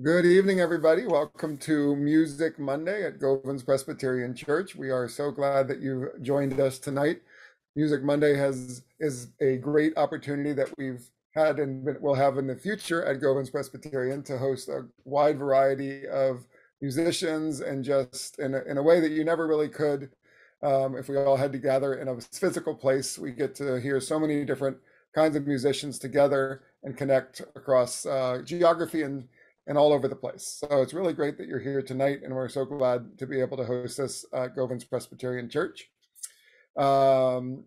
Good evening, everybody. Welcome to Music Monday at Govans Presbyterian Church. We are so glad that you've joined us tonight. Music Monday has is a great opportunity that we've had and will have in the future at Govans Presbyterian to host a wide variety of musicians and just in a, in a way that you never really could um, if we all had to gather in a physical place. We get to hear so many different kinds of musicians together and connect across uh, geography and and all over the place. So it's really great that you're here tonight, and we're so glad to be able to host this at Govans Presbyterian Church. Um,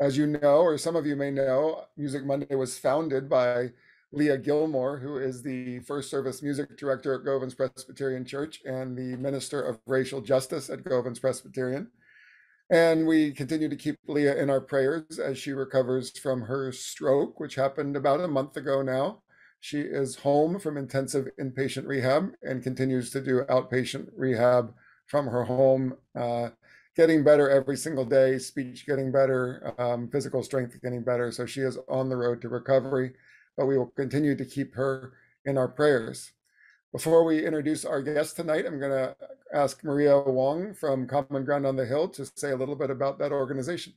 as you know, or some of you may know, Music Monday was founded by Leah Gilmore, who is the first service music director at Govans Presbyterian Church and the minister of racial justice at Govans Presbyterian. And we continue to keep Leah in our prayers as she recovers from her stroke, which happened about a month ago now. She is home from intensive inpatient rehab and continues to do outpatient rehab from her home, uh, getting better every single day, speech getting better, um, physical strength getting better. So she is on the road to recovery, but we will continue to keep her in our prayers. Before we introduce our guest tonight, I'm going to ask Maria Wong from Common Ground on the Hill to say a little bit about that organization.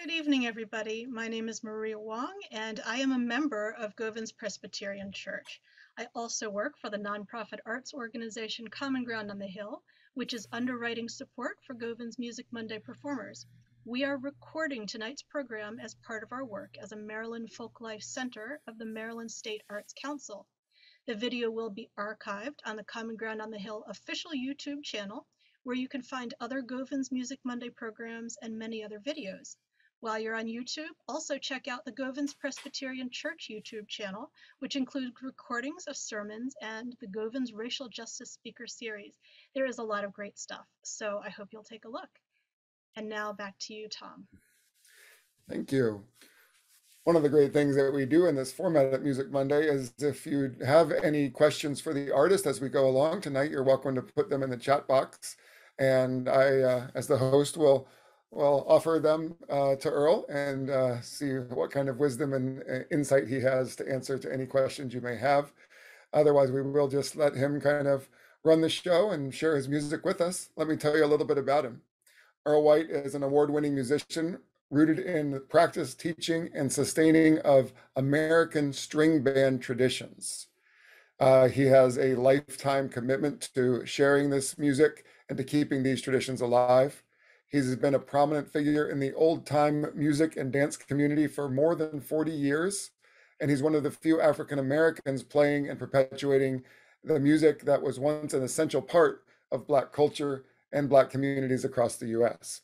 Good evening, everybody. My name is Maria Wong, and I am a member of Govans Presbyterian Church. I also work for the nonprofit arts organization Common Ground on the Hill, which is underwriting support for Govans Music Monday performers. We are recording tonight's program as part of our work as a Maryland Folklife Center of the Maryland State Arts Council. The video will be archived on the Common Ground on the Hill official YouTube channel, where you can find other Govans Music Monday programs and many other videos. While you're on YouTube, also check out the Govans Presbyterian Church YouTube channel, which includes recordings of sermons and the Govans Racial Justice Speaker Series. There is a lot of great stuff, so I hope you'll take a look. And now back to you, Tom. Thank you. One of the great things that we do in this format at Music Monday is if you have any questions for the artist as we go along tonight, you're welcome to put them in the chat box. And I, uh, as the host, will well, offer them uh, to Earl and uh, see what kind of wisdom and uh, insight he has to answer to any questions you may have. Otherwise, we will just let him kind of run the show and share his music with us. Let me tell you a little bit about him. Earl White is an award winning musician rooted in the practice, teaching, and sustaining of American string band traditions. Uh, he has a lifetime commitment to sharing this music and to keeping these traditions alive. He's been a prominent figure in the old time music and dance community for more than 40 years. And he's one of the few African Americans playing and perpetuating the music that was once an essential part of Black culture and Black communities across the US.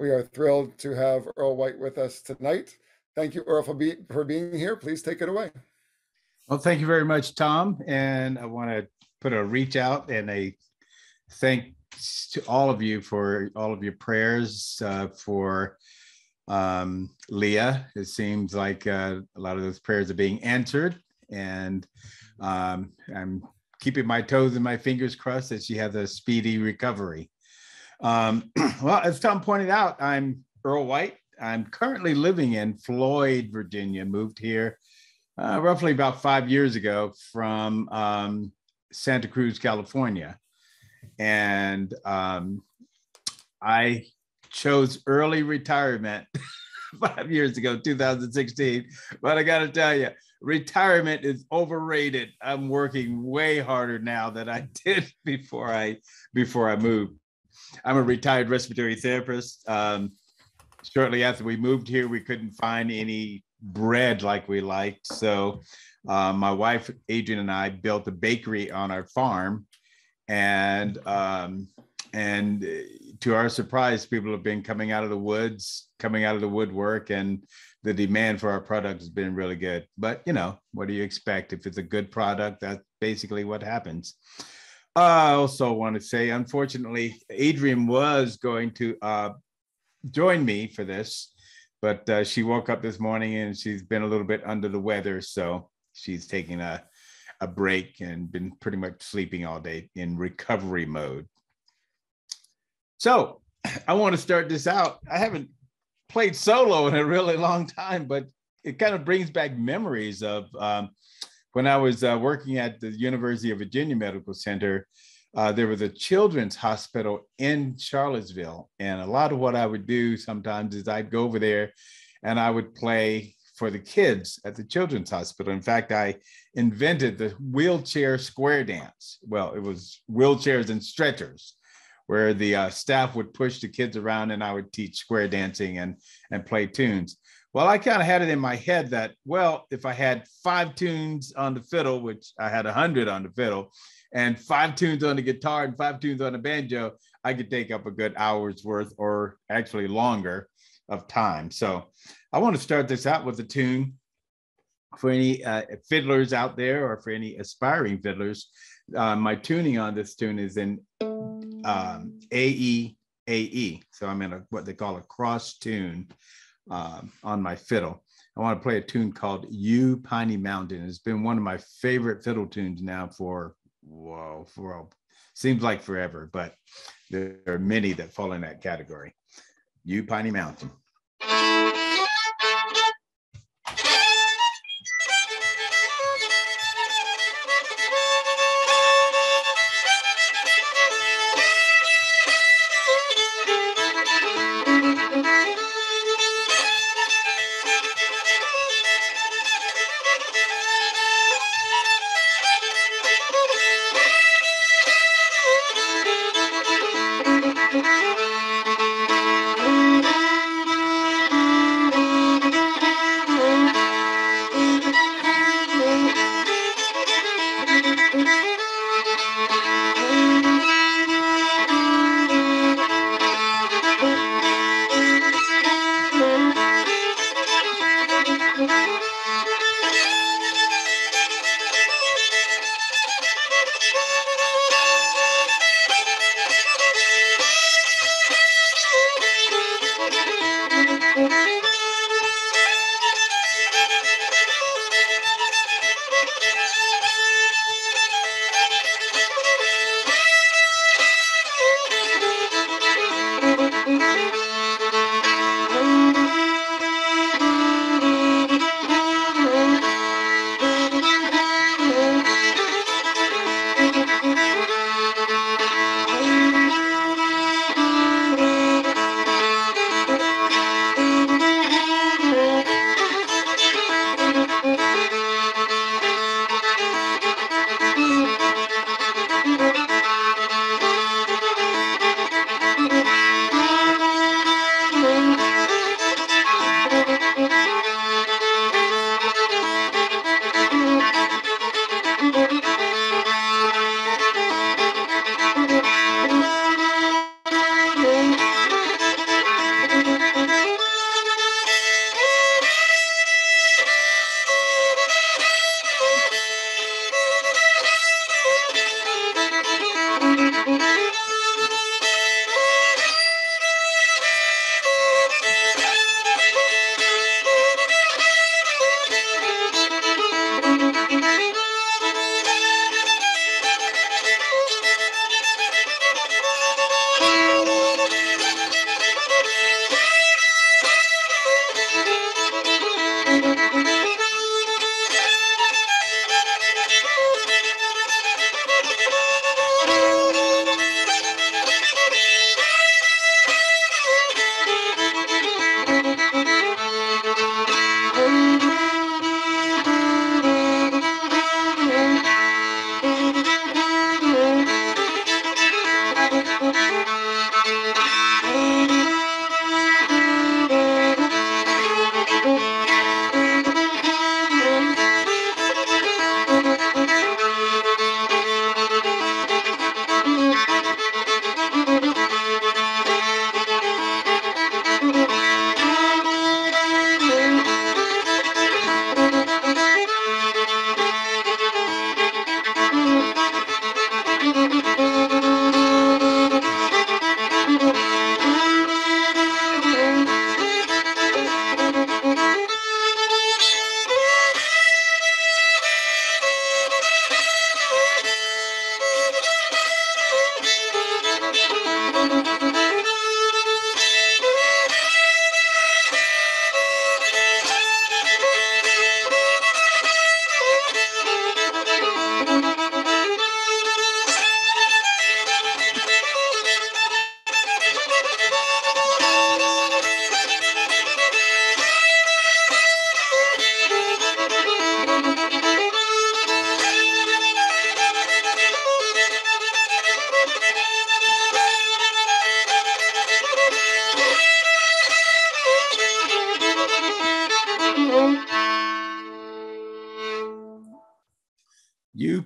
We are thrilled to have Earl White with us tonight. Thank you, Earl, for, be, for being here. Please take it away. Well, thank you very much, Tom. And I want to put a reach out and a thank to all of you for all of your prayers uh, for um, Leah. It seems like uh, a lot of those prayers are being answered, and um, I'm keeping my toes and my fingers crossed that she has a speedy recovery. Um, well, as Tom pointed out, I'm Earl White. I'm currently living in Floyd, Virginia. Moved here uh, roughly about five years ago from um, Santa Cruz, California and um, I chose early retirement five years ago, 2016. But I got to tell you, retirement is overrated. I'm working way harder now than I did before I before I moved. I'm a retired respiratory therapist. Um, shortly after we moved here, we couldn't find any bread like we liked, so uh, my wife Adrienne and I built a bakery on our farm and um, and to our surprise, people have been coming out of the woods, coming out of the woodwork, and the demand for our product has been really good. But you know, what do you expect? If it's a good product, that's basically what happens. I also want to say, unfortunately, Adrienne was going to uh, join me for this, but uh, she woke up this morning and she's been a little bit under the weather, so she's taking a a break and been pretty much sleeping all day in recovery mode. So I want to start this out. I haven't played solo in a really long time, but it kind of brings back memories of um, when I was uh, working at the University of Virginia Medical Center. Uh, there was a children's hospital in Charlottesville, and a lot of what I would do sometimes is I'd go over there and I would play for the kids at the children's hospital. In fact, I invented the wheelchair square dance. Well, it was wheelchairs and stretchers where the uh, staff would push the kids around and I would teach square dancing and, and play tunes. Well, I kind of had it in my head that, well, if I had five tunes on the fiddle, which I had a hundred on the fiddle, and five tunes on the guitar and five tunes on the banjo, I could take up a good hour's worth or actually longer of time. So I want to start this out with a tune for any uh, fiddlers out there or for any aspiring fiddlers. Uh, my tuning on this tune is in um, AE AE. So I'm in a what they call a cross tune um, on my fiddle. I want to play a tune called "Yew Piney Mountain." It's been one of my favorite fiddle tunes now for whoa for seems like forever, but there are many that fall in that category. "Yew Piney Mountain."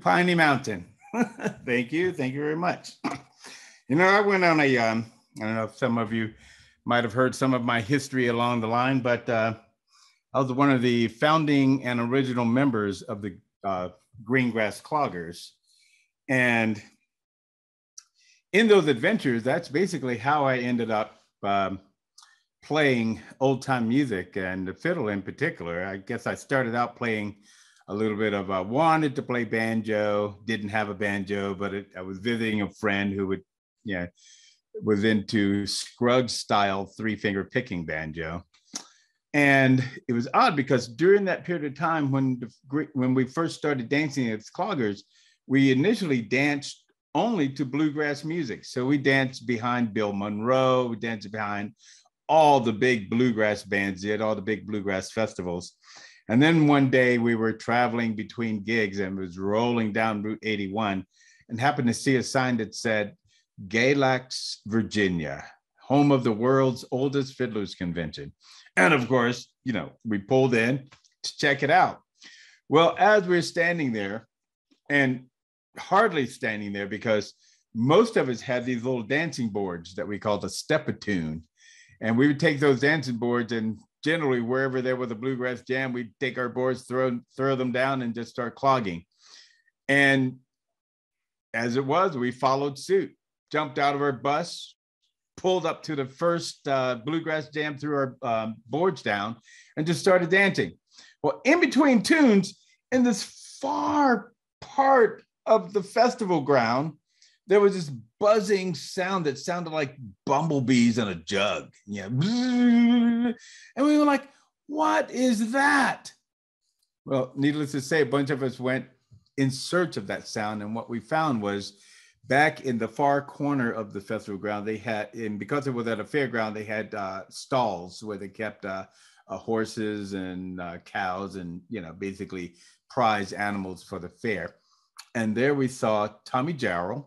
Piney Mountain. Thank you. Thank you very much. You know, I went on a, um, I don't know if some of you might have heard some of my history along the line, but uh, I was one of the founding and original members of the uh, Green Grass Cloggers. And in those adventures, that's basically how I ended up um, playing old time music and the fiddle in particular. I guess I started out playing a little bit of uh, wanted to play banjo, didn't have a banjo, but it, I was visiting a friend who would, yeah, was into Scruggs style three finger picking banjo. And it was odd because during that period of time when the, when we first started dancing as cloggers, we initially danced only to bluegrass music. So we danced behind Bill Monroe, we danced behind all the big bluegrass bands did, all the big bluegrass festivals. And then one day we were traveling between gigs and was rolling down Route 81 and happened to see a sign that said Galax, Virginia, home of the world's oldest fiddlers convention. And of course, you know, we pulled in to check it out. Well, as we're standing there, and hardly standing there because most of us had these little dancing boards that we called a step a tune. And we would take those dancing boards and generally wherever there was a bluegrass jam, we'd take our boards, throw, throw them down and just start clogging. And as it was, we followed suit, jumped out of our bus, pulled up to the first uh, bluegrass jam, threw our um, boards down, and just started dancing. Well, in between tunes, in this far part of the festival ground, there was this buzzing sound that sounded like bumblebees in a jug. Yeah. And we were like, what is that? Well, needless to say, a bunch of us went in search of that sound. And what we found was back in the far corner of the festival ground, they had, and because it was at a fairground, they had uh, stalls where they kept uh, uh, horses and uh, cows and, you know, basically prize animals for the fair. And there we saw Tommy Jarrell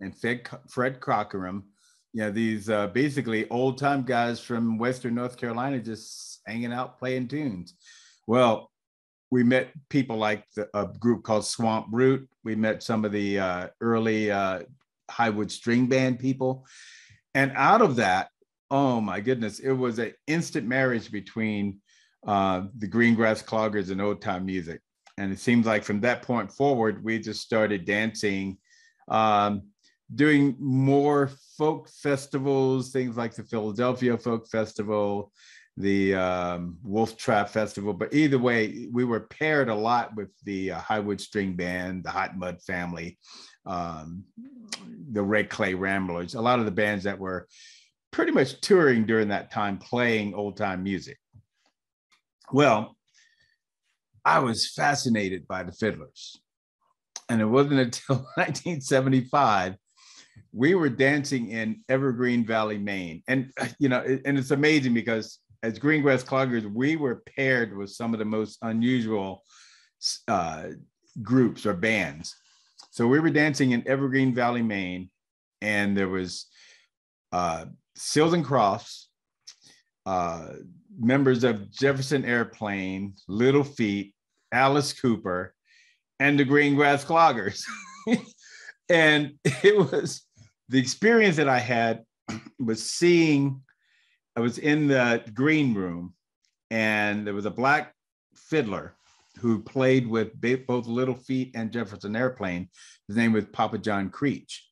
and Fred, Fred Cockerham, you know, these uh, basically old time guys from Western North Carolina just hanging out playing tunes. Well, we met people like the, a group called Swamp Root. We met some of the uh, early uh, Highwood String Band people. And out of that, oh my goodness, it was an instant marriage between uh, the Green Grass Cloggers and old time music. And it seems like from that point forward, we just started dancing, um, doing more folk festivals, things like the Philadelphia Folk Festival, the um, Wolf Trap Festival. But either way, we were paired a lot with the uh, Highwood String Band, the Hot Mud Family, um, the Red Clay Ramblers, a lot of the bands that were pretty much touring during that time, playing old time music. Well, I was fascinated by the fiddlers. And it wasn't until 1975 we were dancing in Evergreen Valley, Maine. And you know, and it's amazing because as Green Grass Cloggers, we were paired with some of the most unusual uh, groups or bands. So we were dancing in Evergreen Valley, Maine, and there was uh, Seals and Crofts, uh, members of Jefferson Airplane, Little Feat, Alice Cooper, and the Green Grass Cloggers. and it was the experience that I had was seeing, I was in the green room and there was a black fiddler who played with both Little Feat and Jefferson Airplane. His name was Papa John Creech.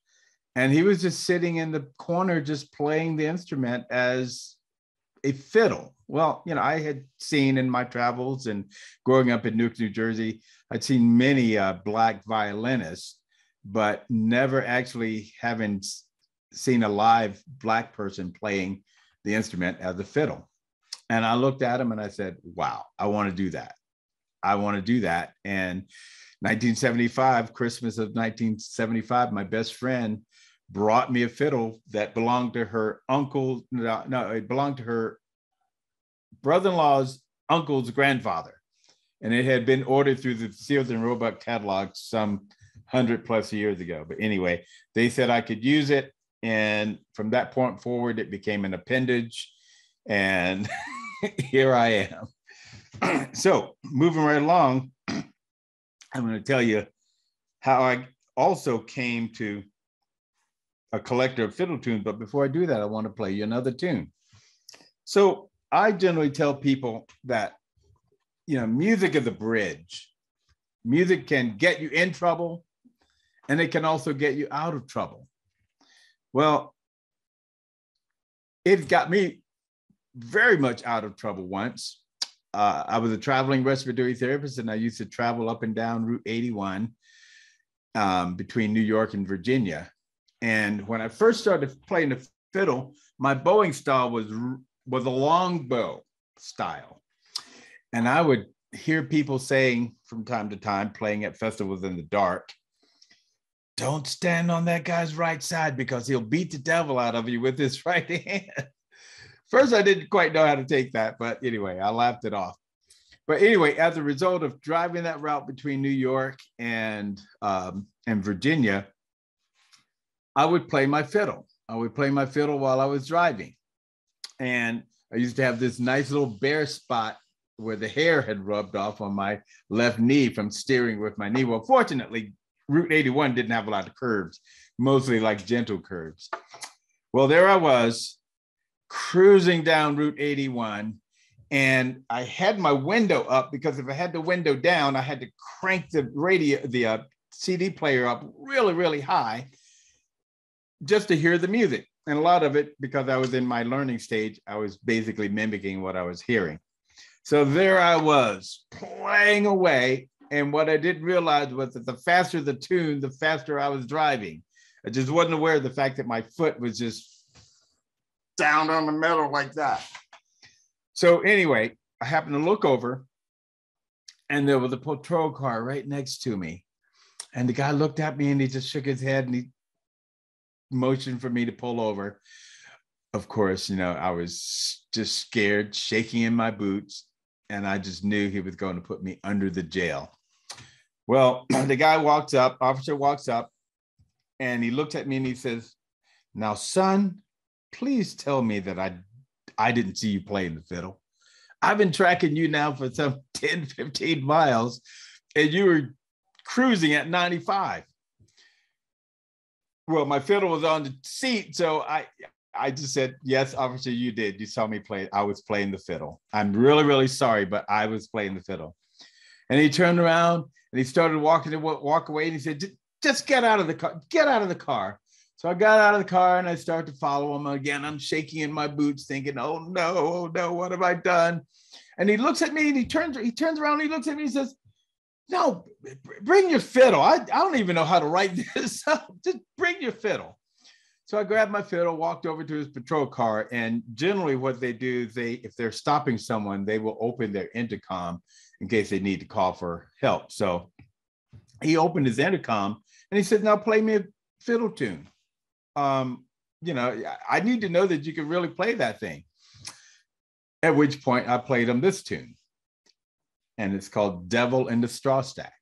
And he was just sitting in the corner, just playing the instrument as a fiddle. Well, you know, I had seen in my travels and growing up in Newark, New Jersey, I'd seen many uh, black violinists, but never actually having seen a live black person playing the instrument as a fiddle. And I looked at him and I said, wow, I want to do that. I want to do that. And 1975, Christmas of 1975, my best friend brought me a fiddle that belonged to her uncle. No, it belonged to her brother-in-law's uncle's grandfather. And it had been ordered through the Sears and Roebuck catalog some hundred plus years ago. But anyway, they said I could use it. And from that point forward, it became an appendage. And here I am. so moving right along, I'm going to tell you how I also came to a collector of fiddle tunes. But before I do that, I want to play you another tune. So I generally tell people that, you know, music is a bridge. Music can get you in trouble and it can also get you out of trouble. Well, it got me very much out of trouble once. Uh, I was a traveling respiratory therapist and I used to travel up and down Route 81 um, between New York and Virginia. And when I first started playing the fiddle, my bowing style was was a long bow style, and I would hear people saying from time to time, playing at festivals in the dark, "Don't stand on that guy's right side because he'll beat the devil out of you with his right hand." First, I didn't quite know how to take that, but anyway, I laughed it off. But anyway, as a result of driving that route between New York and um, and Virginia, I would play my fiddle. I would play my fiddle while I was driving, and I used to have this nice little bare spot where the hair had rubbed off on my left knee from steering with my knee. Well, fortunately, Route 81 didn't have a lot of curves, mostly like gentle curves. Well, there I was cruising down Route 81 and I had my window up because if I had the window down, I had to crank the radio, the uh, CD player up really, really high just to hear the music. And a lot of it, because I was in my learning stage, I was basically mimicking what I was hearing. So there I was playing away. And what I didn't realize was that the faster the tune, the faster I was driving. I just wasn't aware of the fact that my foot was just down on the metal like that. So anyway, I happened to look over and there was a patrol car right next to me. And the guy looked at me and he just shook his head and he motioned for me to pull over. Of course, you know, I was just scared, shaking in my boots, and I just knew he was going to put me under the jail. Well, the guy walks up, officer walks up, and he looked at me and he says, Now, son, please tell me that I I didn't see you playing the fiddle. I've been tracking you now for some 10, 15 miles, and you were cruising at 95. Well, my fiddle was on the seat, so I I just said, yes, officer, you did. You saw me play. I was playing the fiddle. I'm really, really sorry, but I was playing the fiddle. And he turned around and he started walking to walk away. And he said, just get out of the car. Get out of the car. So I got out of the car and I started to follow him again. I'm shaking in my boots, thinking, "Oh no, oh no, what have I done?" And he looks at me and he turns, he turns around, he looks at me and he says, "No, bring your fiddle. I, I don't even know how to write this up. Just bring your fiddle." So I grabbed my fiddle, walked over to his patrol car, and generally what they do they, if they're stopping someone, they will open their intercom in case they need to call for help. So he opened his intercom and he said, "Now play me a fiddle tune." um, you know, I need to know that you can really play that thing. At which point I played him this tune, and it's called Devil in the Straw Stack.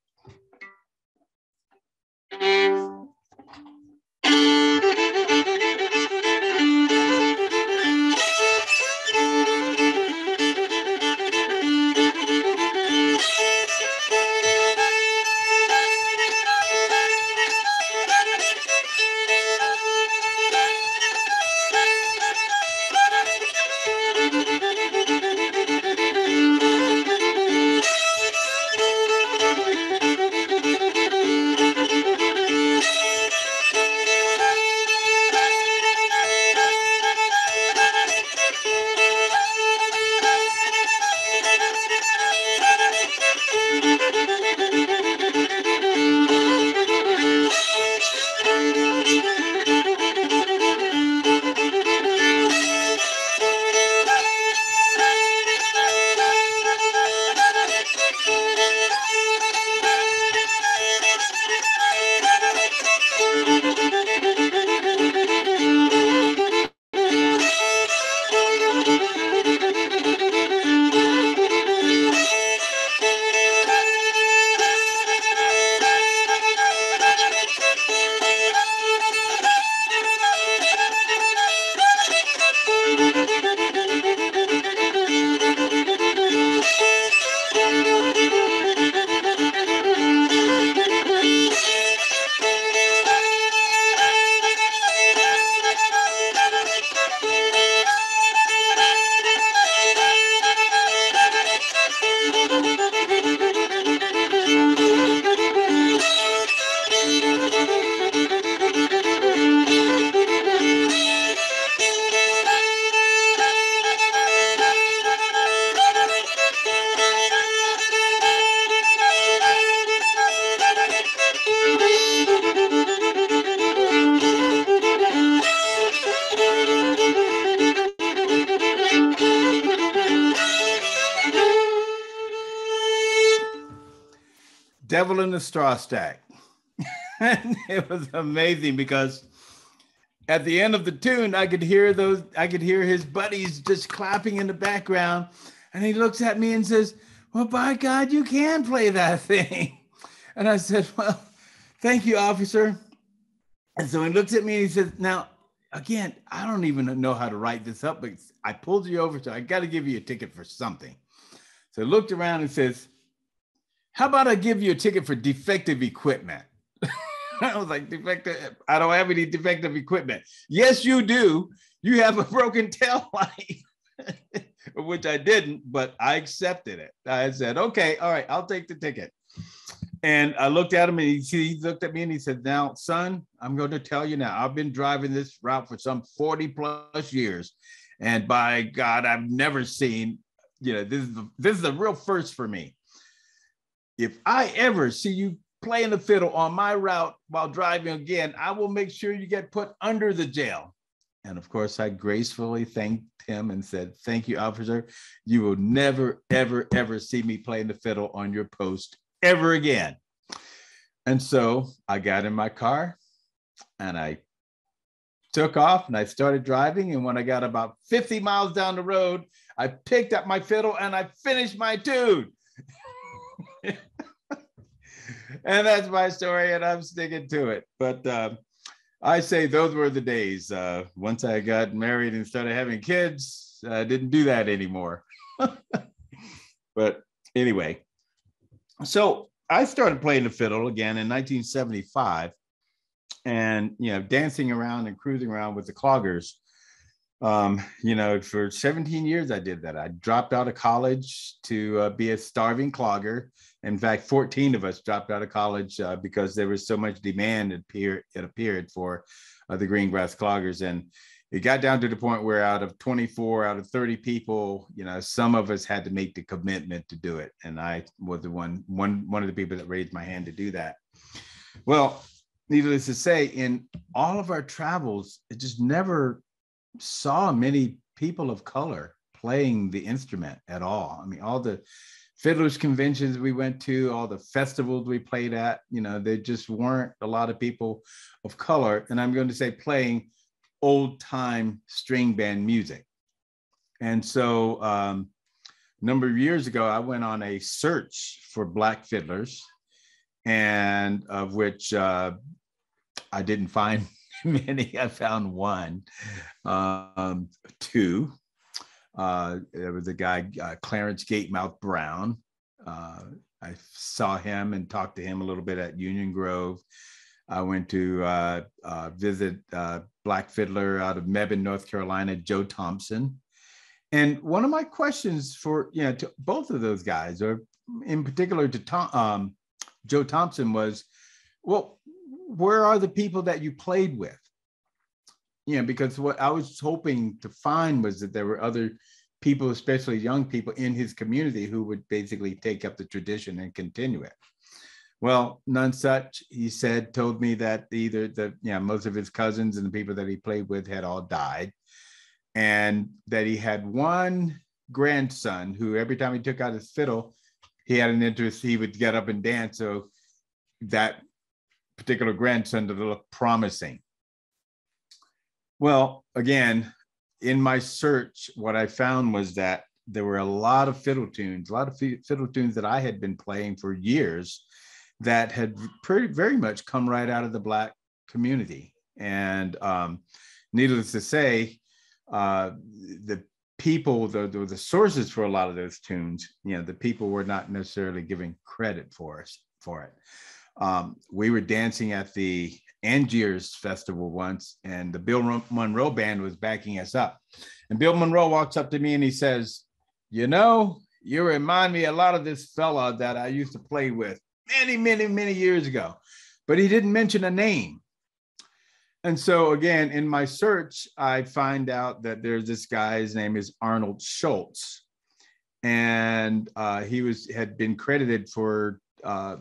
Devil in the Straw Stack. and it was amazing because at the end of the tune, I could hear those, I could hear his buddies just clapping in the background. And he looks at me and says, Well, by God, you can play that thing. And I said, Well, thank you, officer. And so he looks at me and he says, Now, again, I don't even know how to write this up, but I pulled you over, so I got to give you a ticket for something. So looked around and says, How about I give you a ticket for defective equipment? I was like, defective. I don't have any defective equipment. Yes, you do. You have a broken tail light, which I didn't, but I accepted it. I said, okay, all right, I'll take the ticket. And I looked at him and he, looked at me and he said, Now, son, I'm going to tell you now, I've been driving this route for some 40 plus years. And by God, I've never seen, you know, this is the, this is a real first for me. If I ever see you playing the fiddle on my route while driving again, I will make sure you get put under the jail. And of course, I gracefully thanked him and said, Thank you, officer. You will never, ever, ever see me playing the fiddle on your post ever again. And so I got in my car and I took off and I started driving. And when I got about 50 miles down the road, I picked up my fiddle and I finished my tune. and that's my story, and I'm sticking to it. But uh, I say those were the days. Uh, once I got married and started having kids, I didn't do that anymore. but anyway, so I started playing the fiddle again in 1975, and you know, dancing around and cruising around with the cloggers. Um, you know, for 17 years I did that. I dropped out of college to uh, be a starving clogger in fact, 14 of us dropped out of college uh, because there was so much demand it appeared, it appeared for uh, the green grass cloggers. And it got down to the point where out of 24 out of 30 people, you know, some of us had to make the commitment to do it. And I was the one, one, one of the people that raised my hand to do that. Well, needless to say, in all of our travels, it just never saw many people of color playing the instrument at all. I mean, all the fiddlers conventions we went to, all the festivals we played at, you know, there just weren't a lot of people of color. And I'm going to say playing old time string band music. And so um, a number of years ago, I went on a search for Black fiddlers, and of which uh, I didn't find many. I found one, um, two, uh, there was a guy, uh, Clarence Gatemouth Brown. Uh, I saw him and talked to him a little bit at Union Grove. I went to uh, uh, visit uh, Black Fiddler out of Mebane, North Carolina, Joe Thompson. And one of my questions for you know to both of those guys, or in particular to Tom, um, Joe Thompson, was, well, where are the people that you played with? Know, because what I was hoping to find was that there were other people, especially young people in his community who would basically take up the tradition and continue it. Well, none such. He said, told me that either the, you know, most of his cousins and the people that he played with had all died. And that he had one grandson who every time he took out his fiddle, he had an interest, he would get up and dance. So that particular grandson to look promising. Well, again, in my search, what I found was that there were a lot of fiddle tunes, a lot of fiddle tunes that I had been playing for years that had pretty very much come right out of the black community. And um, needless to say, uh, the people, the, the, the sources for a lot of those tunes, you know, the people were not necessarily giving credit for us for it. Um, we were dancing at the Angiers Festival once, and the Bill Monroe band was backing us up. And Bill Monroe walks up to me and he says, You know, you remind me a lot of this fella that I used to play with many, many, many years ago. But he didn't mention a name. And so again, in my search, I find out that there's this guy, his name is Arnold Schultz. And uh, he was had been credited for uh,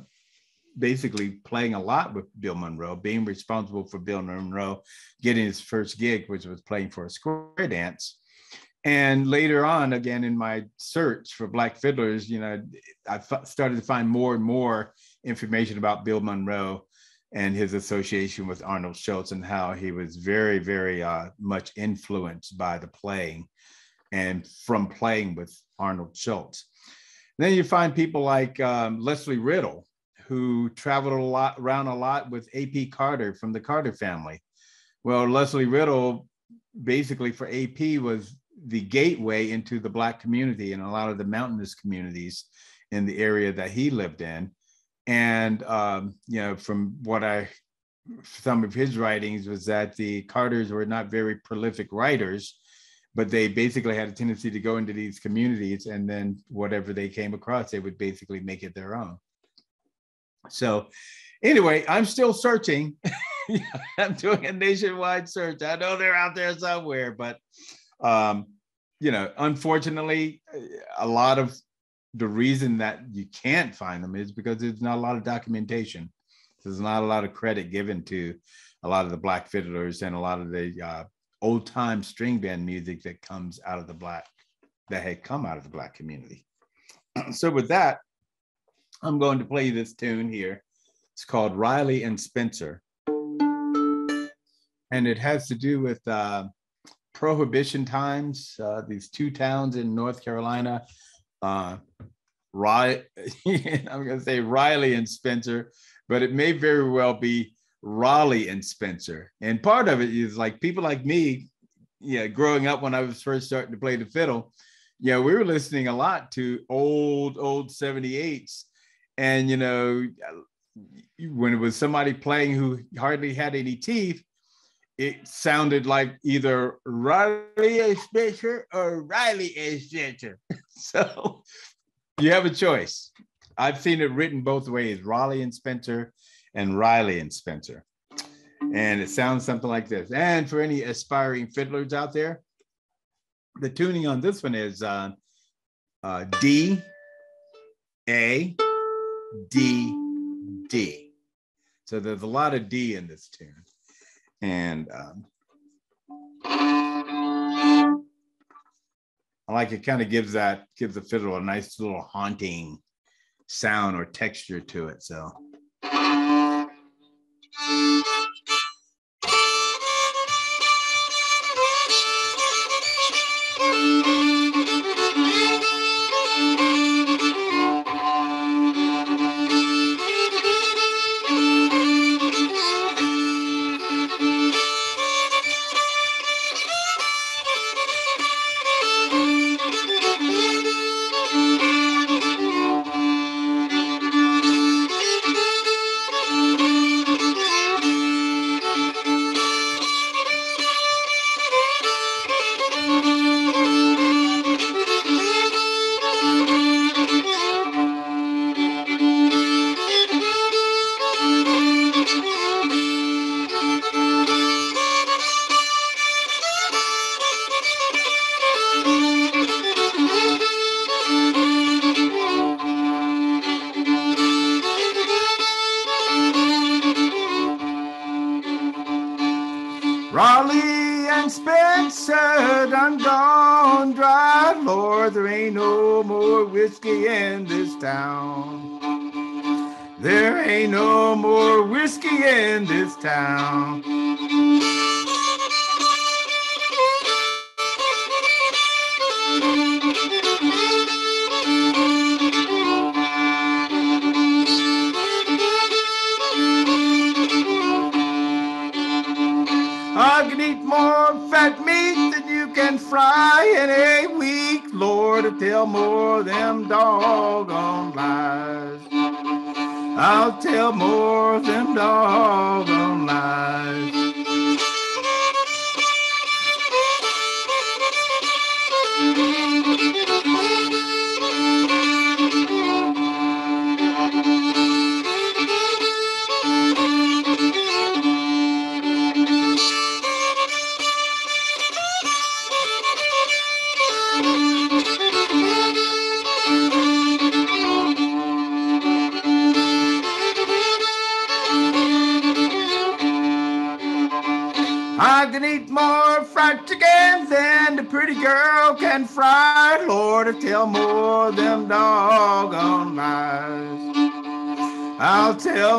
basically playing a lot with Bill Monroe, being responsible for Bill Monroe getting his first gig, which was playing for a square dance. And later on, again, in my search for Black fiddlers, you know, I f- started to find more and more information about Bill Monroe and his association with Arnold Schultz and how he was very, very uh, much influenced by the playing and from playing with Arnold Schultz. then you find people like um, Leslie Riddle, who traveled a lot around a lot with AP Carter from the Carter family. Well, Leslie Riddle basically for AP was the gateway into the Black community and a lot of the mountainous communities in the area that he lived in. And, um, you know, from what I, some of his writings was that the Carters were not very prolific writers, but they basically had a tendency to go into these communities and then whatever they came across, they would basically make it their own. So, anyway, I'm still searching. I'm doing a nationwide search. I know they're out there somewhere, but um, you know, unfortunately, a lot of the reason that you can't find them is because there's not a lot of documentation. There's not a lot of credit given to a lot of the black fiddlers and a lot of the uh, old time string band music that comes out of the black that had come out of the black community. so with that, I'm going to play this tune here. It's called Riley and Spencer. And it has to do with uh, prohibition times, uh, these two towns in North Carolina, uh, Ry- I'm going to say Riley and Spencer, but it may very well be Raleigh and Spencer. And part of it is like people like me, yeah, growing up when I was first starting to play the fiddle, yeah, we were listening a lot to old, old 78s. And, you know, when it was somebody playing who hardly had any teeth, it sounded like either Riley A. Spencer or Riley A. Spencer. so you have a choice. I've seen it written both ways Raleigh and Spencer and Riley and Spencer. And it sounds something like this. And for any aspiring fiddlers out there, the tuning on this one is uh, uh, D, A, D, D. So there's a lot of D in this tune and um, I like it kind of gives that gives the fiddle a nice little haunting sound or texture to it. So.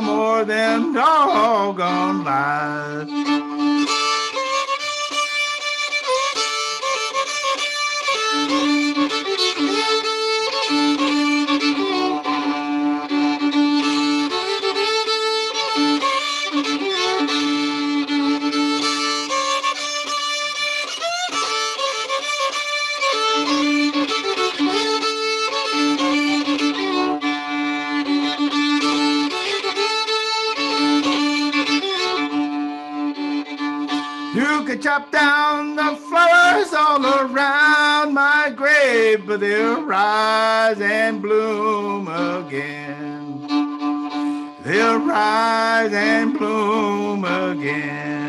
More than doggone again. They'll rise and bloom again.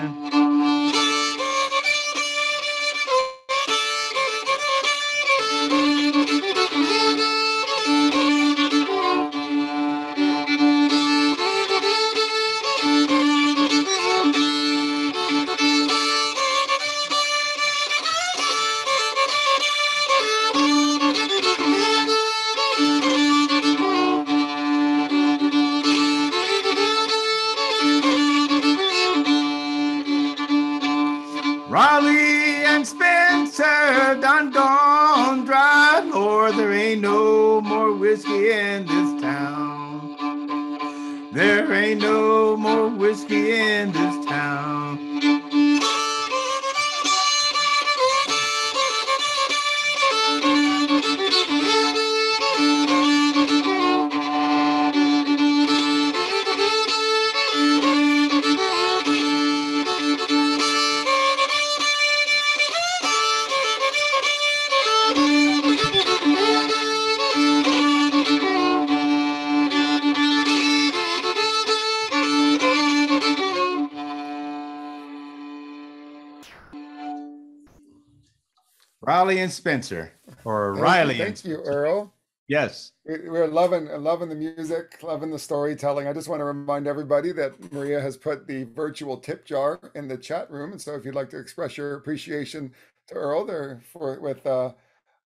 Spencer, or Thank Riley. You, thank you, Earl. Yes. We- We're loving loving the music, loving the storytelling. I just want to remind everybody that Maria has put the virtual tip jar in the chat room, and so if you'd like to express your appreciation to Earl there for with uh,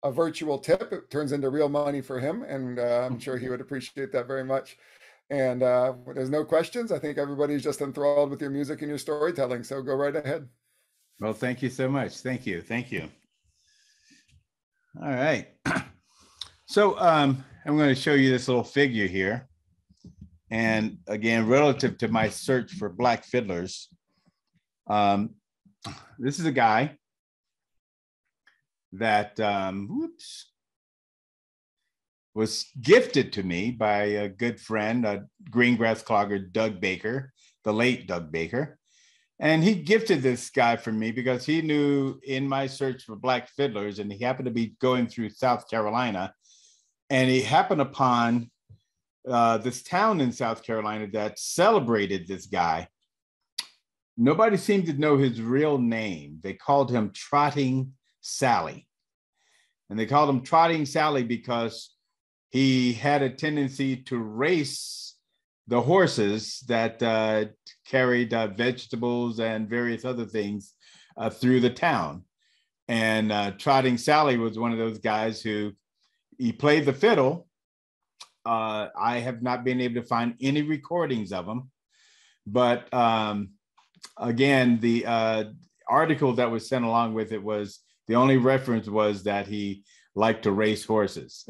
a virtual tip, it turns into real money for him, and uh, I'm sure he would appreciate that very much. And uh, there's no questions. I think everybody's just enthralled with your music and your storytelling. So go right ahead. Well, thank you so much. Thank you. Thank you. All right. So um, I'm going to show you this little figure here. And again, relative to my search for black fiddlers, um, this is a guy that um, whoops, was gifted to me by a good friend, a Green Grass clogger, Doug Baker, the late Doug Baker. And he gifted this guy for me because he knew in my search for black fiddlers, and he happened to be going through South Carolina, and he happened upon uh, this town in South Carolina that celebrated this guy. Nobody seemed to know his real name. They called him Trotting Sally. And they called him Trotting Sally because he had a tendency to race the horses that uh, carried uh, vegetables and various other things uh, through the town. And uh, Trotting Sally was one of those guys who he played the fiddle. Uh, I have not been able to find any recordings of him, but um, again, the uh, article that was sent along with it was the only reference was that he liked to race horses.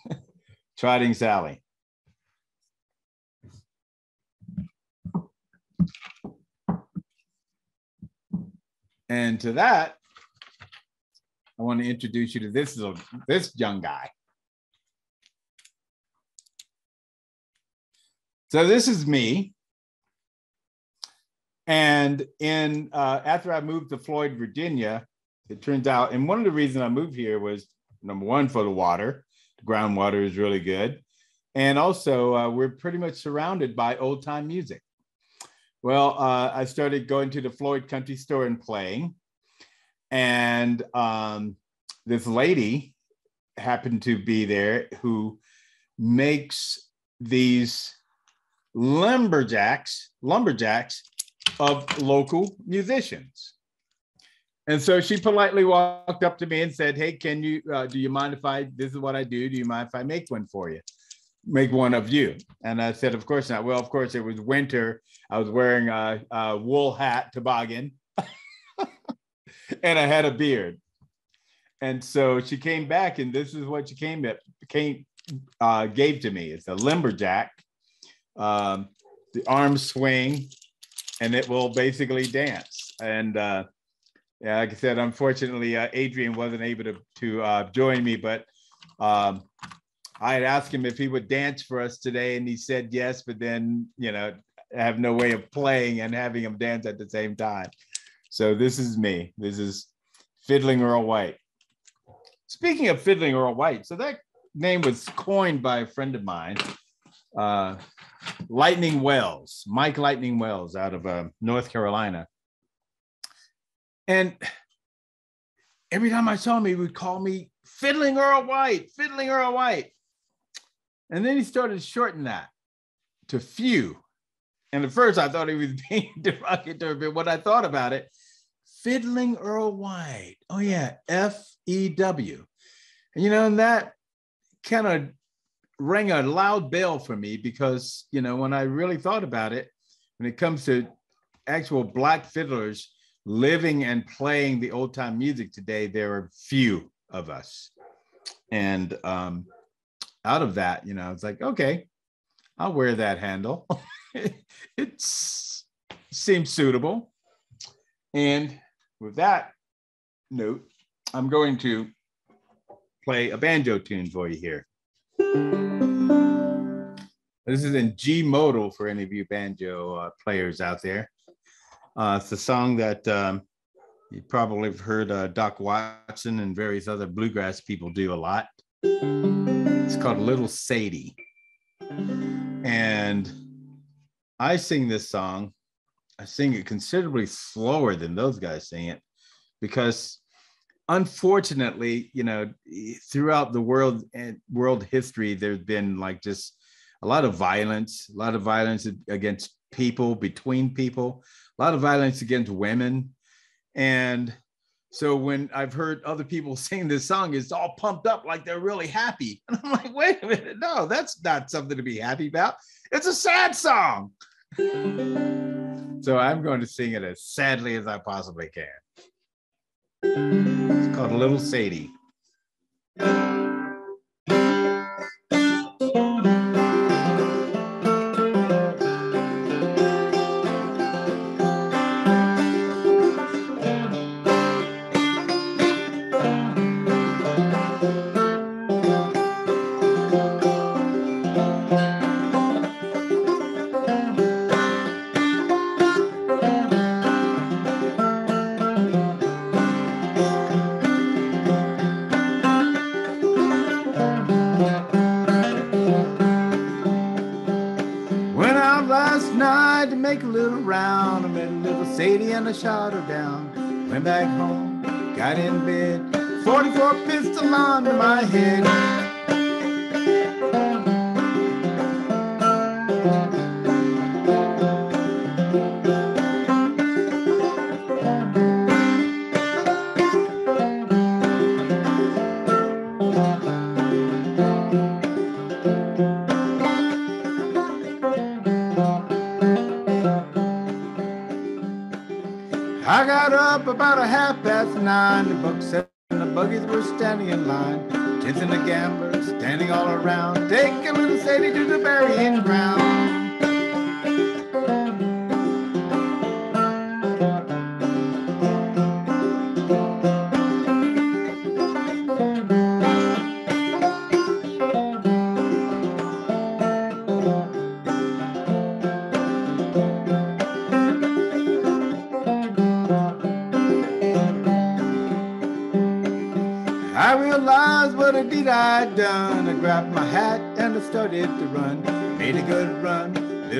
Trotting Sally. And to that, I want to introduce you to this this young guy. So this is me. And in uh, after I moved to Floyd, Virginia, it turns out, and one of the reasons I moved here was number one for the water. The groundwater is really good, and also uh, we're pretty much surrounded by old time music. Well, uh, I started going to the Floyd Country Store and playing, and um, this lady happened to be there who makes these limberjacks, limberjacks of local musicians. And so she politely walked up to me and said, "Hey, can you? Uh, do you mind if I? This is what I do. Do you mind if I make one for you?" Make one of you. And I said, of course not. Well, of course, it was winter. I was wearing a, a wool hat, toboggan, and I had a beard. And so she came back, and this is what she came came uh, gave to me. It's a limberjack, um, the arm swing, and it will basically dance. And uh, yeah, like I said, unfortunately, uh, Adrienne wasn't able to to uh, join me, but um, I had asked him if he would dance for us today, and he said yes. But then, you know, I have no way of playing and having him dance at the same time. So this is me. This is Fiddling Earl White. Speaking of Fiddling Earl White, so that name was coined by a friend of mine, uh, Lightning Wells, Mike Lightning Wells out of uh, North Carolina. And every time I saw him, he would call me Fiddling Earl White, Fiddling Earl White. And then he started to shorten that to few. And at first I thought he was being derogatory, but when I thought about it, Fiddling Earl White. Oh, yeah, F E W. And you know, and that kind of rang a loud bell for me because, you know, when I really thought about it, when it comes to actual Black fiddlers living and playing the old time music today, there are few of us. And um, out of that, you know, it's like, okay, I'll wear that handle. it seems suitable. And with that note, I'm going to play a banjo tune for you here. This is in G modal for any of you banjo uh, players out there. Uh, it's a song that um, you probably have heard uh, Doc Watson and various other bluegrass people do a lot. It's called Little Sadie. And I sing this song. I sing it considerably slower than those guys sing it because unfortunately, you know, throughout the world and world history, there's been like just a lot of violence, a lot of violence against people, between people, a lot of violence against women. And so when I've heard other people sing this song, it's all pumped up like they're really happy. And I'm like, wait a minute, no, that's not something to be happy about. It's a sad song. so I'm going to sing it as sadly as I possibly can. It's called Little Sadie. And I shot her down. Went back home, got in bed, 44 pistol under my head. Kids and the gamblers standing all around. Take a little Sadie to the burying ground.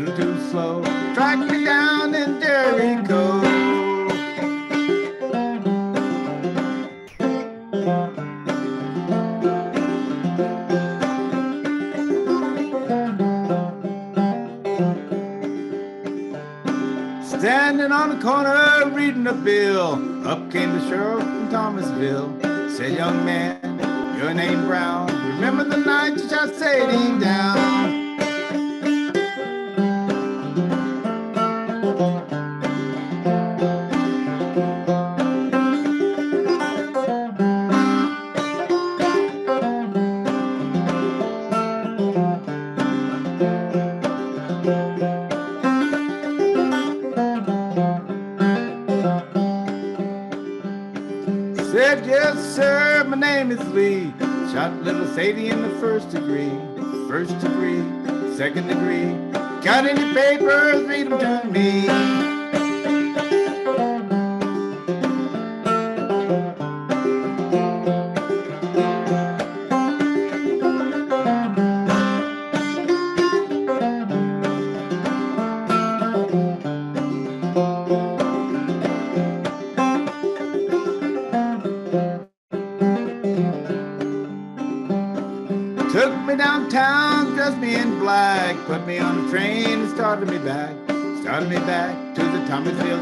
Run, name is Lee. Shot little Sadie in the first degree. First degree, second degree. Got any papers? Read them to me. Back to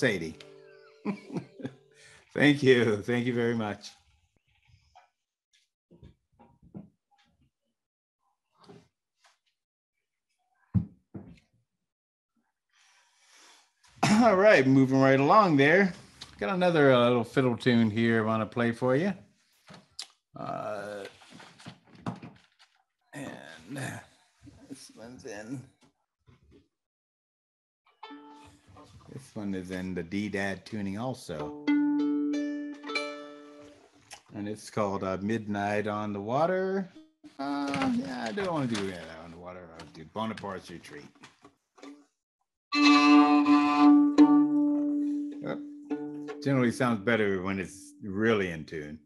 Sadie. Thank you. Thank you very much. All right, moving right along there. Got another uh, little fiddle tune here I want to play for you. Uh, and this one's in. One is in the DDAD tuning also. And it's called uh, Midnight on the Water. Uh, yeah, I don't want to do that on the water. I'll do Bonaparte's Retreat. Generally sounds better when it's really in tune.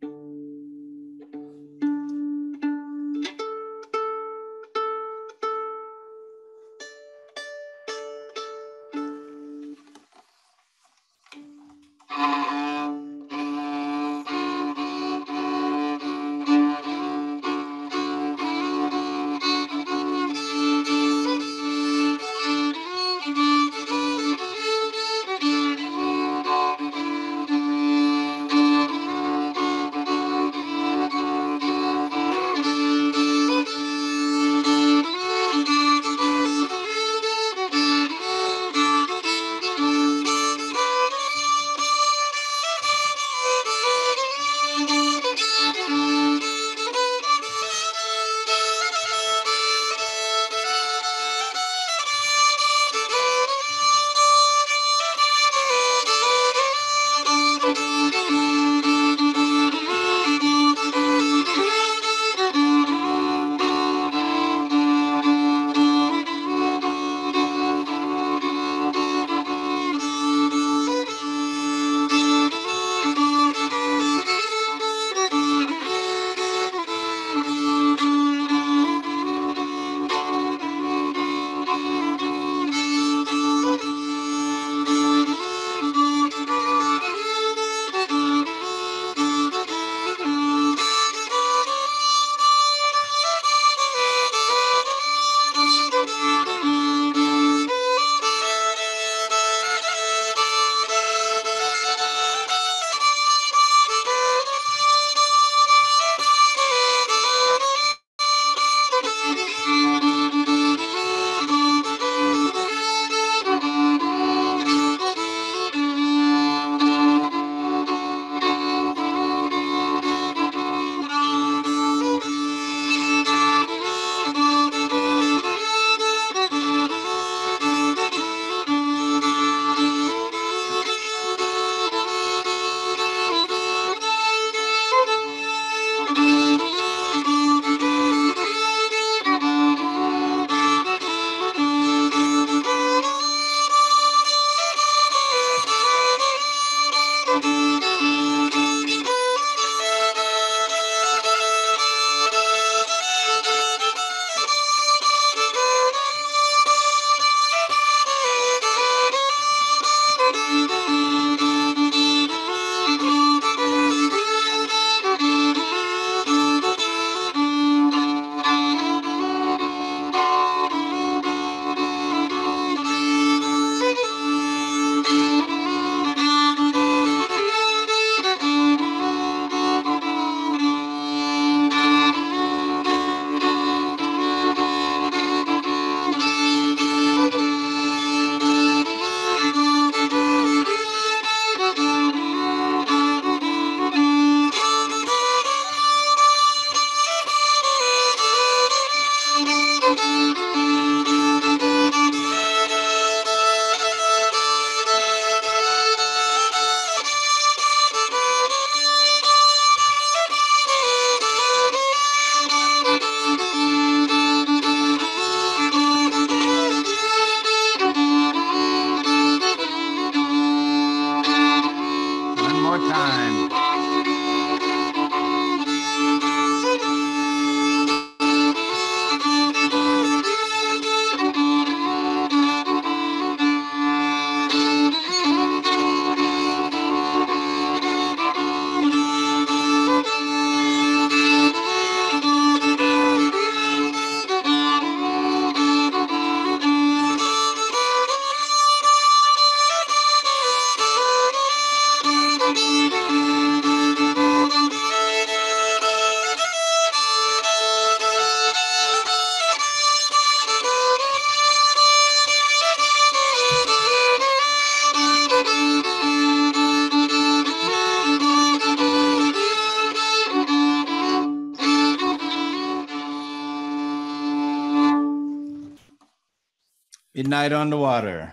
Midnight on the Water.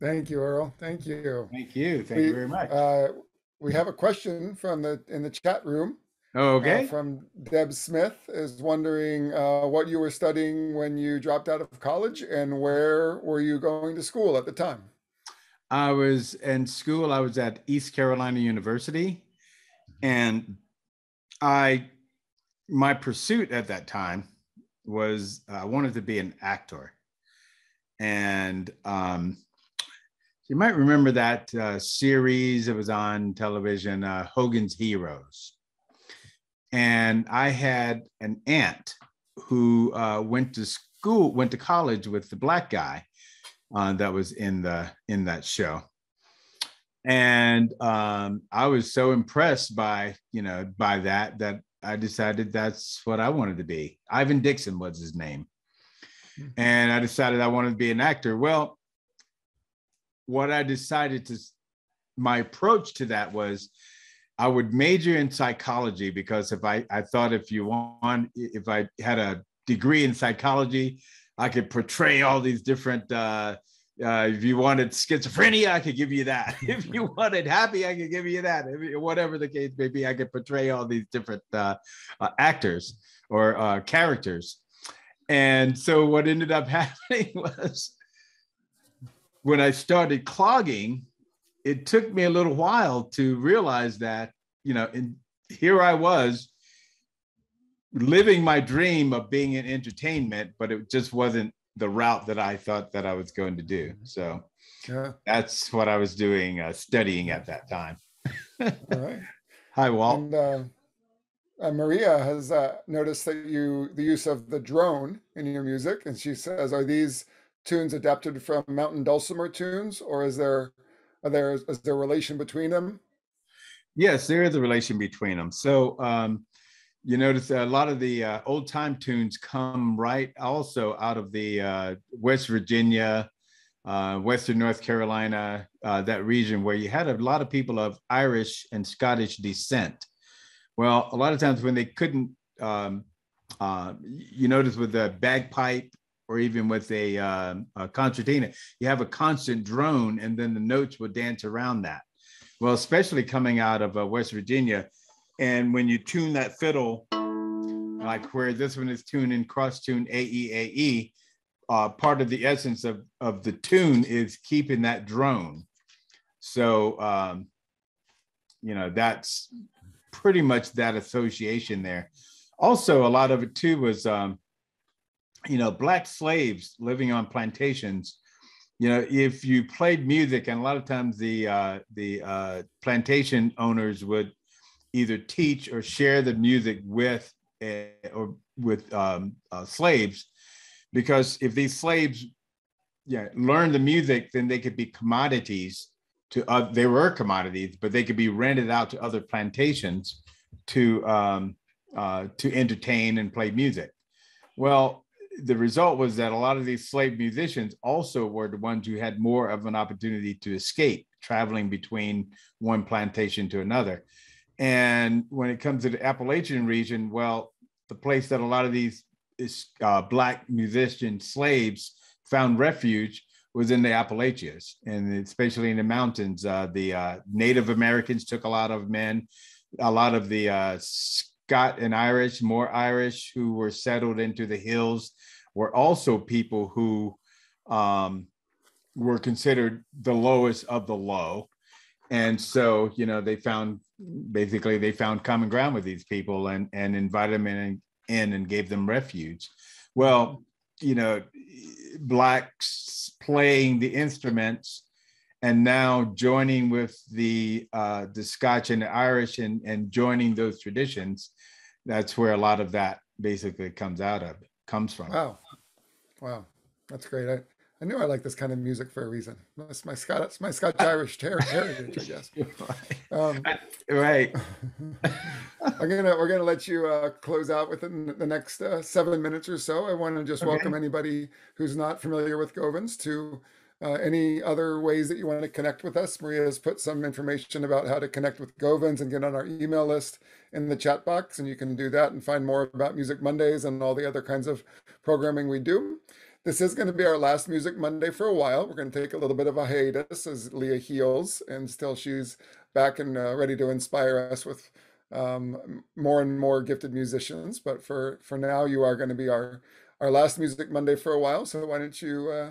Thank you, Earl. Thank you. Thank you. Thank We- you very much. Uh, we have a question from the in the chat room. uh, okay. from Deb Smith is wondering uh, what you were studying when you dropped out of college and where were you going to school at the time? I was in school. I was at East Carolina University, and I, my pursuit at that time was uh, I wanted to be an actor, and um, you might remember that uh, series that was on television, uh, Hogan's Heroes, and I had an aunt who uh, went to school, went to college with the black guy uh, that was in the in that show. And um, i was so impressed by you know by that that i decided that's what i wanted to be. Ivan dixon was his name. And i decided i wanted to be an actor well what i decided to my approach to that was i would major in psychology because if i i thought if you want if i had a degree in psychology I could portray all these different. Uh, uh, if you wanted schizophrenia, I could give you that. if you wanted happy, I could give you that. If, whatever the case may be, I could portray all these different uh, uh, actors or uh, characters. And so, what ended up happening was when I started clogging, it took me a little while to realize that, you know, and here I was living my dream of being in entertainment, but it just wasn't the route that I thought that I was going to do. So Yeah, that's what I was doing, uh, studying at that time. all right. Hi, Walt. And uh, uh, Maria has uh, noticed that you the use of the drone in your music, and she says, "Are these tunes adapted from Mountain Dulcimer tunes, or is there are there is there a relation between them?" Yes, there is a relation between them. So um, you notice a lot of the uh, old time tunes come right also out of the uh, West Virginia, uh, Western North Carolina, that region where you had a lot of people of Irish and Scottish descent. Well, a lot of times when they couldn't, um, uh, you notice with a bagpipe or even with a, um, a concertina, you have a constant drone and then the notes would dance around that. Well, especially coming out of uh, West Virginia, and when you tune that fiddle, like where this one is tuned in cross tune A E A E, uh, part of the essence of of the tune is keeping that drone. So um, you know that's pretty much that association there. Also, a lot of it too was um, you know black slaves living on plantations you know if you played music and a lot of times the uh, the uh, plantation owners would either teach or share the music with uh, or with um, uh, slaves because if these slaves yeah learn the music then they could be commodities to uh, they were commodities but they could be rented out to other plantations to um, uh, to entertain and play music well the result was that a lot of these slave musicians also were the ones who had more of an opportunity to escape traveling between one plantation to another. And when it comes to the Appalachian region, well, the place that a lot of these uh, black musician slaves found refuge was in the Appalachians, and especially in the mountains. Uh, the uh, Native Americans took a lot of men, a lot of the uh, Scott and Irish, more Irish, who were settled into the hills, were also people who um, were considered the lowest of the low. and so you know they found basically they found common ground with these people and and invited them in, in and gave them refuge well you know blacks playing the instruments and now joining with the uh, the Scotch and the Irish and and joining those traditions, that's where a lot of that basically comes out of comes from. Wow, wow, that's great. I, I knew I like this kind of music for a reason. That's my Scotch, my Scotch Irish heritage, I guess. Um, right. I'm gonna we're gonna let you uh, close out within the next uh, seven minutes or so. I want to just okay. welcome anybody who's not familiar with Govans to uh, any other ways that you want to connect with us. Maria has put some information about how to connect with Govans and get on our email list in the chat box, and you can do that and find more about Music Mondays and all the other kinds of programming we do. This is going to be our last Music Monday for a while. We're going to take a little bit of a hiatus as Leah heals, and still she's back and uh, ready to inspire us with um, more and more gifted musicians. But for for now, you are going to be our our last Music Monday for a while. So why don't you uh,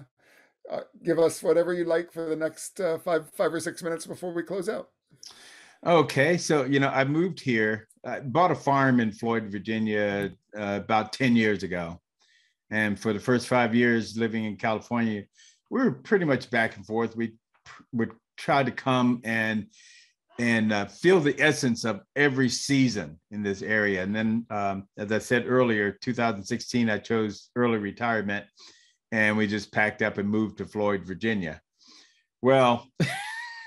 uh, give us whatever you like for the next uh, five five or six minutes before we close out? Okay, so you know I moved here. I bought a farm in Floyd, Virginia, uh, about ten years ago and for the first five years living in California, we were pretty much back and forth. We would try to come and and uh, feel the essence of every season in this area. And then, um, as I said earlier, 2016, I chose early retirement, and we just packed up and moved to Floyd, Virginia. Well,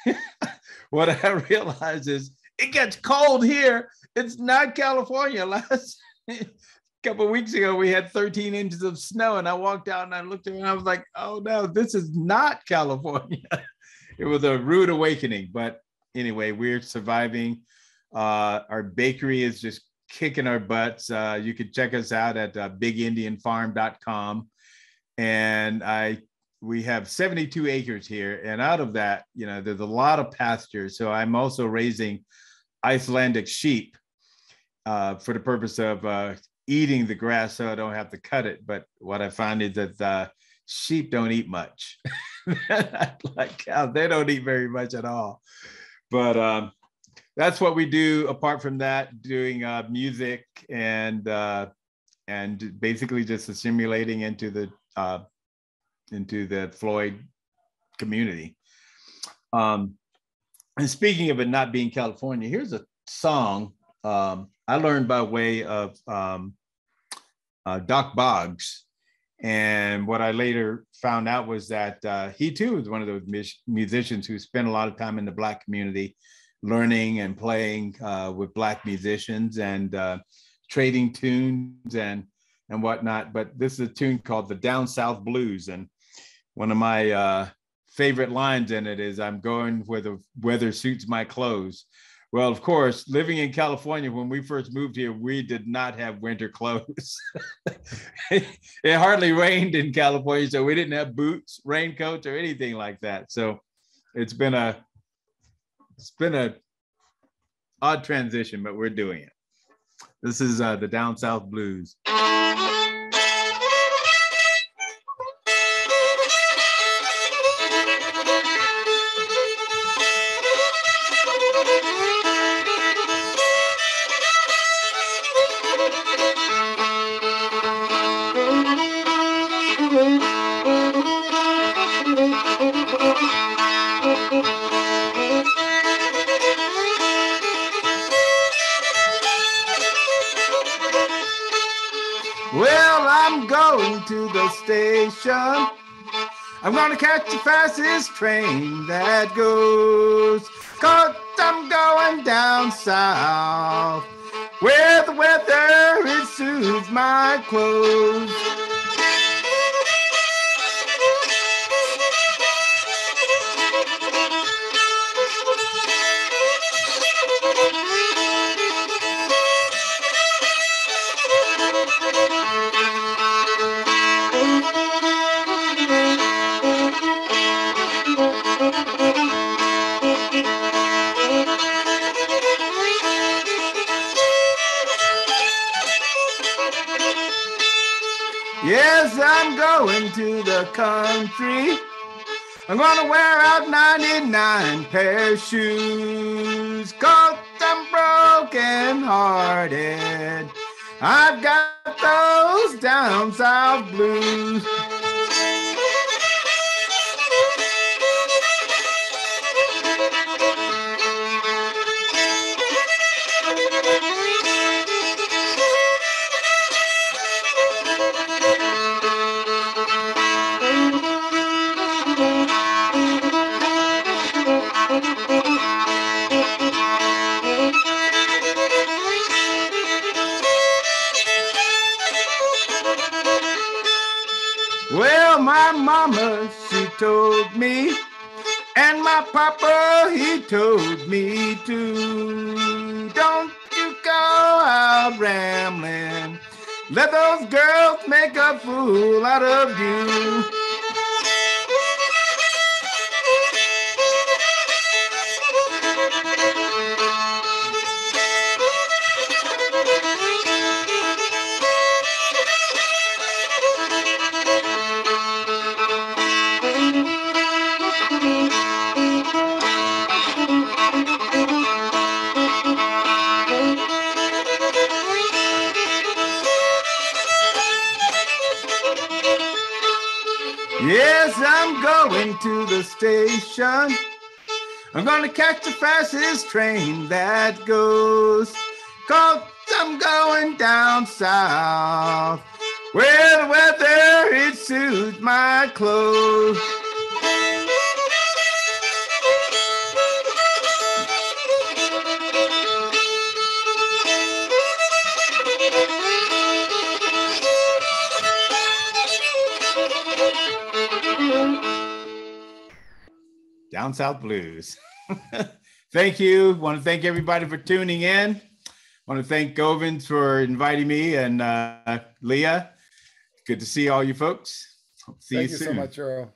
what I realized is it gets cold here. It's not California. Last couple weeks ago we had 13 inches of snow and i walked out and i looked around and i was like oh no this is not california. It was a rude awakening but anyway we're surviving. Uh, our bakery is just kicking our butts. Uh, you can check us out at uh, bigindianfarm.com and i we have 72 acres here and out of that you know there's a lot of pasture so i'm also raising icelandic sheep uh, for the purpose of uh, eating the grass so I don't have to cut it. But what I find is that uh, sheep don't eat much. like cows, they don't eat very much at all. But um, that's what we do. Apart from that, doing uh, music and uh, and basically just assimilating into the uh, into the Floyd community. Um, and speaking of it not being California, here's a song um, I learned by way of um, uh, Dock Boggs. And what I later found out was that uh, he too was one of those musicians who spent a lot of time in the Black community learning and playing uh, with Black musicians and uh, trading tunes and, and whatnot. But this is a tune called the Down South Blues. And one of my uh, favorite lines in it is I'm going where the weather suits my clothes. Well, of course, living in California, when we first moved here, we did not have winter clothes. it hardly rained in California, so we didn't have boots, raincoats, or anything like that. So it's been a it's been a odd transition, but we're doing it. This is uh, the Down South Blues. I'm gonna catch the fastest train that goes. Cause I'm going down south. Where the weather it suits my clothes. Going to the country. I'm gonna wear out 99 pair of shoes. Cause I'm broken hearted. I've got those down south blues. Mama, she told me, and my papa, he told me too. Don't you go out rambling. Let those girls make a fool out of you. To the station. I'm gonna catch the fastest train that goes. Cause I'm going down south. Where the weather it suits my clothes. Down South Blues. thank you. Want to thank everybody for tuning in. Want to thank Govans for inviting me and uh, Leah. Good to see all you folks. See Thank you you soon. so much, Earl.